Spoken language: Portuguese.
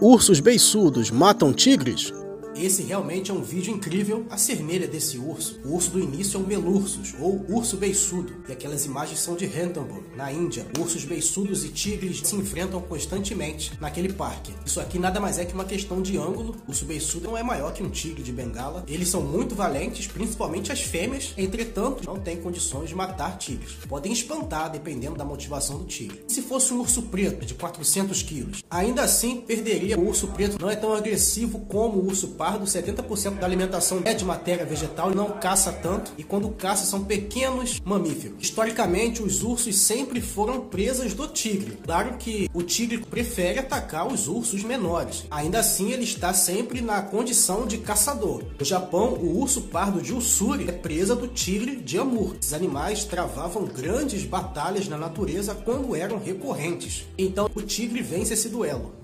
Ursos beiçudos matam tigres? Esse realmente é um vídeo incrível. A cermelha desse urso, o urso do início é o Melursus, ou urso beiçudo. E aquelas imagens são de Ranthambore, na Índia. Ursos beiçudos e tigres se enfrentam constantemente naquele parque. Isso aqui nada mais é que uma questão de ângulo. O urso beiçudo não é maior que um tigre de bengala. Eles são muito valentes, principalmente as fêmeas. Entretanto, não têm condições de matar tigres. Podem espantar, dependendo da motivação do tigre. Se fosse um urso preto de 400 quilos, ainda assim perderia. O urso preto não é tão agressivo como o urso pardo pardo, 70% da alimentação é de matéria vegetal não caça tanto, e quando caça são pequenos mamíferos. Historicamente, os ursos sempre foram presas do tigre. Claro que o tigre prefere atacar os ursos menores. Ainda assim, ele está sempre na condição de caçador. No Japão, o urso pardo de Ussuri é presa do tigre de Amur. Esses animais travavam grandes batalhas na natureza quando eram recorrentes. Então, o tigre vence esse duelo.